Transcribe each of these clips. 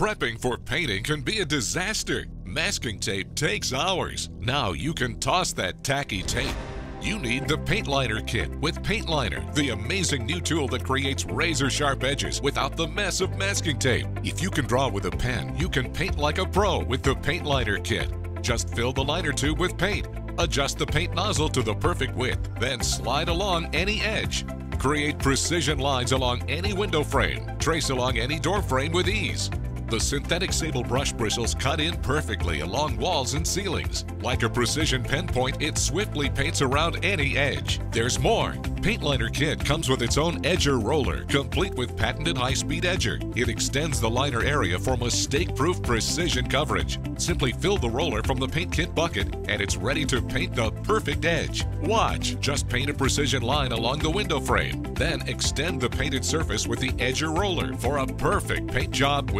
Prepping for painting can be a disaster. Masking tape takes hours. Now you can toss that tacky tape. You need the Paint Liner Kit with Paint Liner, the amazing new tool that creates razor sharp edges without the mess of masking tape. If you can draw with a pen, you can paint like a pro with the Paint Liner Kit. Just fill the liner tube with paint. Adjust the paint nozzle to the perfect width, then slide along any edge. Create precision lines along any window frame. Trace along any door frame with ease. The synthetic sable brush bristles cut in perfectly along walls and ceilings. Like a precision pen point, it swiftly paints around any edge. There's more. Paint Liner Kit comes with its own edger roller, complete with patented high-speed edger. It extends the liner area for mistake-proof precision coverage. Simply fill the roller from the paint kit bucket and it's ready to paint the perfect edge. Watch, just paint a precision line along the window frame. Then extend the painted surface with the edger roller for a perfect paint job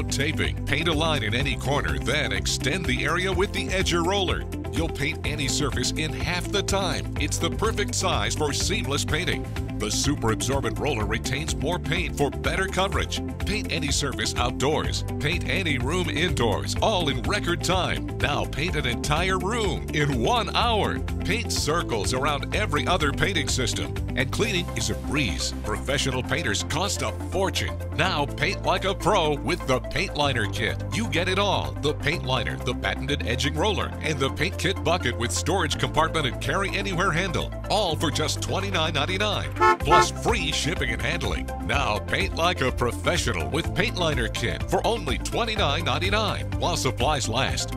without taping. Paint a line in any corner, then extend the area with the edger roller. You'll paint any surface in half the time. It's the perfect size for seamless painting. The super absorbent roller retains more paint for better coverage. Paint any surface outdoors. Paint any room indoors, all in record time. Now paint an entire room in one hour. Paint circles around every other painting system. And cleaning is a breeze. Professional painters cost a fortune. Now paint like a pro with the Paint Liner Kit. You get it all. The paint liner, the patented edging roller, and the paint kit bucket with storage compartment and carry anywhere handle. All for just $29.99 plus free shipping and handling. Now paint like a professional with Paint Liner Kit for only $29.99 while supplies last.